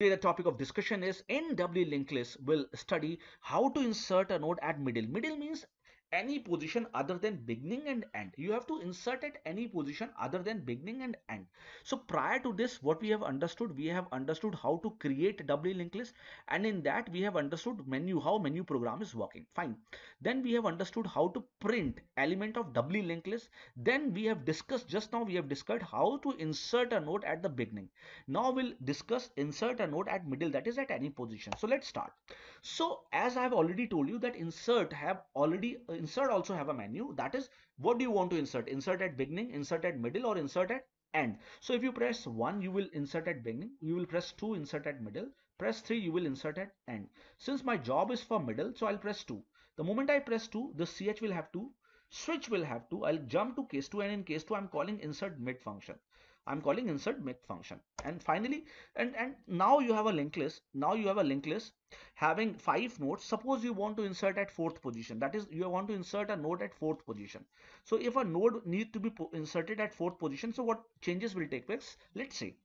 Today the topic of discussion is doubly linked list will study how to insert a node at middle. Middle means any position other than beginning and end. You have to insert at any position other than beginning and end. So prior to this what we have understood we have understood how to create doubly linked list. And in that we have understood menu how menu program is working. Fine. Then we have understood how to print element of doubly linked list. Then we have discussed just now we have discussed how to insert a node at the beginning. Now we'll discuss insert a node at middle that is at any position. So let's start. So as i have already told you that insert have already uh, insert also have a menu. That is what do you want to insert? Insert at beginning insert at middle or insert at end? So if you press 1 you will insert at beginning. You will press 2 insert at middle. Press 3 you will insert at end. Since my job is for middle so i'll press 2 the moment i press 2 the ch will have to switch will have to i'll jump to case 2 and in case 2 i'm calling insert mid function. I'm calling insert mid function. And finally, and, and now you have a linked list. Now you have a linked list having five nodes. Suppose you want to insert at fourth position. That is, you want to insert a node at fourth position. So if a node needs to be inserted at fourth position, so what changes will take place? Let's see.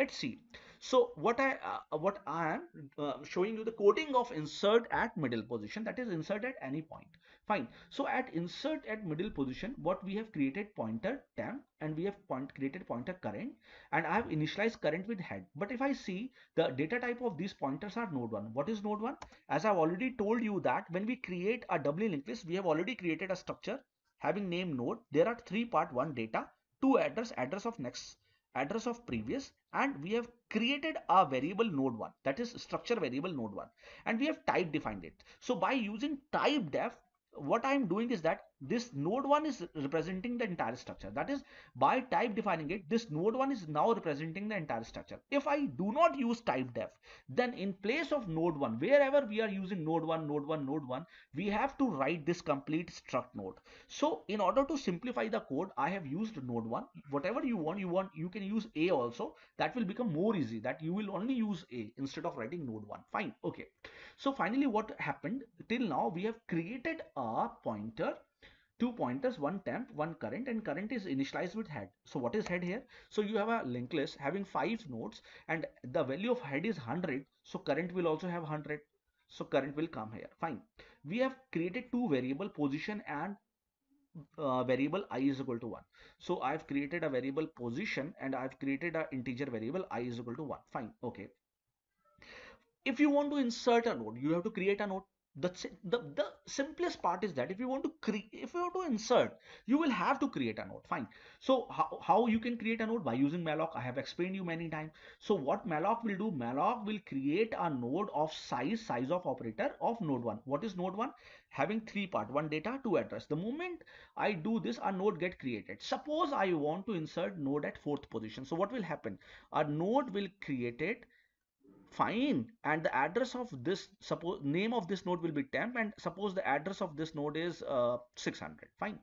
Let's see. So what I uh, what I am uh, showing you the coding of insert at middle position that is insert at any point. Fine. So at insert at middle position, what we have created pointer temp and we have point created pointer current and I have initialized current with head. But if I see the data type of these pointers are node 1. What is node 1? As I've already told you that when we create a doubly linked list, we have already created a structure having name node. There are three part one data, two address, address of next address of previous and we have created a variable node 1 that is structure variable node 1 and we have type defined it. So by using type def what I am doing is that this node 1 is representing the entire structure. That is by type defining it, this node 1 is now representing the entire structure. If I do not use type def, then in place of node 1, wherever we are using node 1, node 1, node 1, we have to write this complete struct node. So in order to simplify the code, I have used node 1. Whatever you want, you want, you can use A also. That will become more easy that you will only use A instead of writing node 1. Fine. Okay. So finally what happened till now we have created a pointer two pointers one temp one current and current is initialized with head. So what is head here? So you have a linked list having five nodes and the value of head is 100 so current will also have 100 so current will come here. Fine. We have created two variable position and uh, variable i is equal to 1 so i've created a variable position and i've created an integer variable i is equal to 1 fine. Okay. If you want to insert a node you have to create a node the, the the simplest part is that if you want to create if you want to insert you will have to create a node. Fine. So how, how you can create a node? By using malloc. I have explained you many times. So what malloc will do? Malloc will create a node of size size of operator of node 1 what is node 1 having three part one data two address. The moment i do this a node get created. Suppose i want to insert node at fourth position. So what will happen? A node will create it fine. And the address of this suppose name of this node will be temp and suppose the address of this node is uh, 600 fine.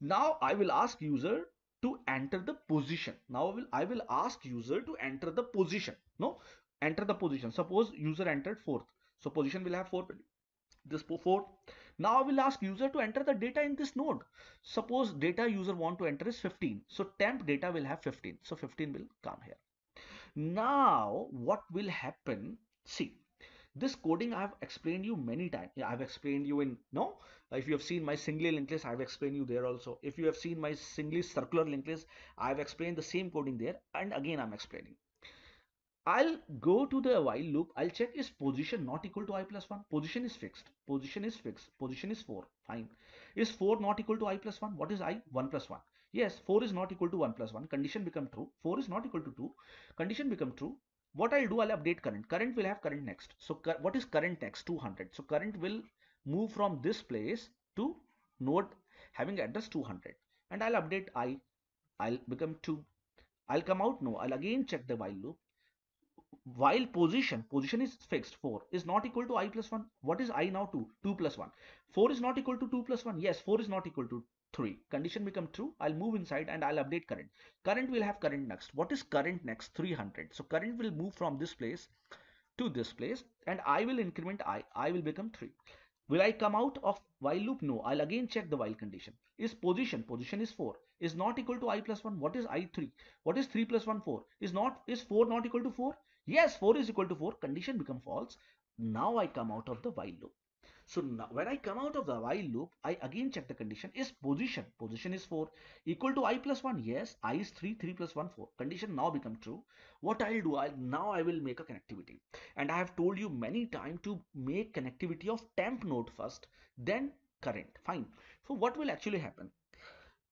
Now i will ask user to enter the position. Now I will, I will ask user to enter the position. No? Enter the position. Suppose user entered fourth. So position will have four this four. Now I will ask user to enter the data in this node. Suppose data user want to enter is 15 so temp data will have 15 so 15 will come here now what will happen see this coding i have explained you many times i've explained you in no if you have seen my singly linked list i've explained you there also if you have seen my singly circular linked list i've explained the same coding there and again i'm explaining I'll go to the while loop. I'll check is position not equal to i plus 1. Position is fixed. Position is fixed. Position is 4. Fine. Is 4 not equal to i plus 1? What is i? 1 plus 1. Yes, 4 is not equal to 1 plus 1. Condition become true. 4 is not equal to 2. Condition become true. What I'll do, I'll update current. Current will have current next. So what is current next? 200. So current will move from this place to node having address 200. And I'll update i. I'll become 2. I'll come out. No, I'll again check the while loop. While position, position is fixed 4 is not equal to i plus 1. What is i now 2? 2 plus 1. 4 is not equal to 2 plus 1. Yes, 4 is not equal to 3 condition become true i'll move inside and i'll update current. Current will have current next. What is current next? 300 so current will move from this place to this place and i will increment i i will become 3 will i come out of while loop? No. I'll again check the while condition. Is position position is 4 is not equal to i plus 1 what is i 3 what is 3 plus 1 4 is not is 4 not equal to 4 Yes, 4 is equal to 4. Condition become false. Now I come out of the while loop. So now when I come out of the while loop, I again check the condition is position. Position is 4 equal to i plus 1. Yes, i is 3, 3 plus 1, 4. Condition now become true. What I'll do, i now I will make a connectivity. And I have told you many times to make connectivity of temp node first, then current. Fine. So what will actually happen?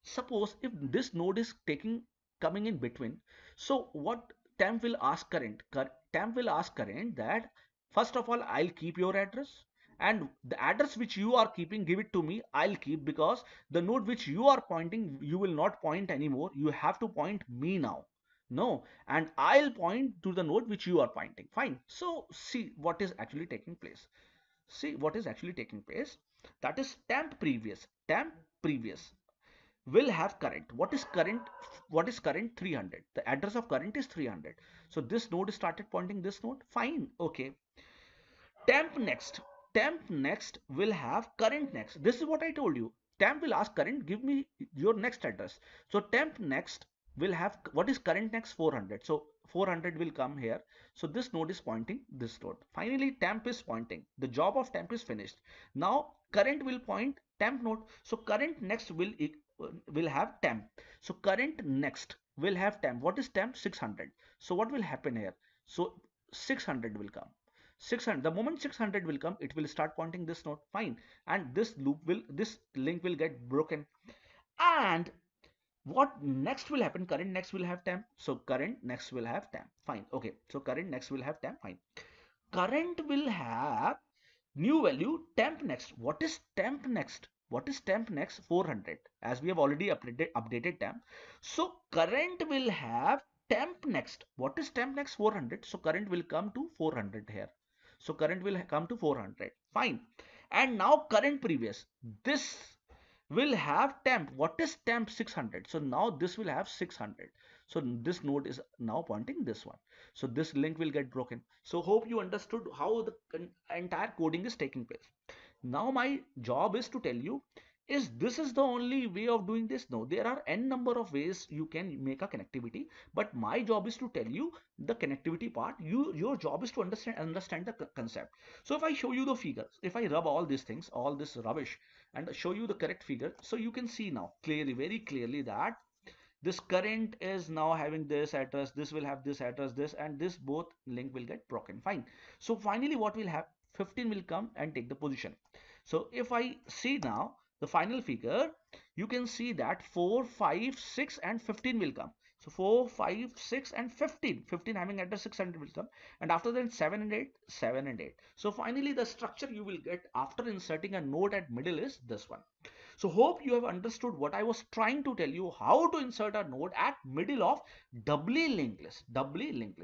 Suppose if this node is taking coming in between. So what temp will ask current? Temp will ask current that first of all, I'll keep your address and the address which you are keeping give it to me. I'll keep because the node which you are pointing you will not point anymore. You have to point me now. No. And i'll point to the node which you are pointing. Fine. So see what is actually taking place. See what is actually taking place. That is temp previous. Temp previous will have current. What is current? What is current? 300 the address of current is 300 so this node started pointing this node fine. Okay. Temp next temp next will have current next. This is what I told you. Temp will ask current, give me your next address. So temp next will have, what is current next? 400. So 400 will come here. So this node is pointing this node. Finally, temp is pointing. The job of temp is finished. Now current will point temp node. So current next will, will have temp. So current next will have temp. What is temp? 600. So what will happen here? So 600 will come. 600 the moment 600 will come it will start pointing this node fine. And this loop will this link will get broken. And what next will happen? Current next will have temp so current next will have temp fine. Okay. So current next will have temp fine. Current will have new value temp next. What is temp next? What is temp next? 400 as we have already updated updated temp. So current will have temp next. What is temp next? 400 so current will come to 400 here so current will come to 400. Fine. And now current previous. Hmm. This will have temp. What is temp 600? So now this will have 600. So this node is now pointing this one. So this link will get broken. So hope you understood how the entire coding is taking place. Now my job is to tell you is this is the only way of doing this? No there are n number of ways you can make a connectivity but my job is to tell you the connectivity part. You your job is to understand understand the concept. So if i show you the figures if i rub all these things all this rubbish and show you the correct figure so you can see now clearly very clearly that this current is now having this address this will have this address this and this both link will get broken. Fine. So finally what will have 15 will come and take the position. So if i see now the final figure, you can see that 4, 5, 6 and 15 will come. So 4, 5, 6 and 15. 15 having address 600 will come. And after that 7 and 8, 7 and 8. So finally the structure you will get after inserting a node at middle is this one. So hope you have understood what I was trying to tell you how to insert a node at middle of doubly linked list. Doubly linked list.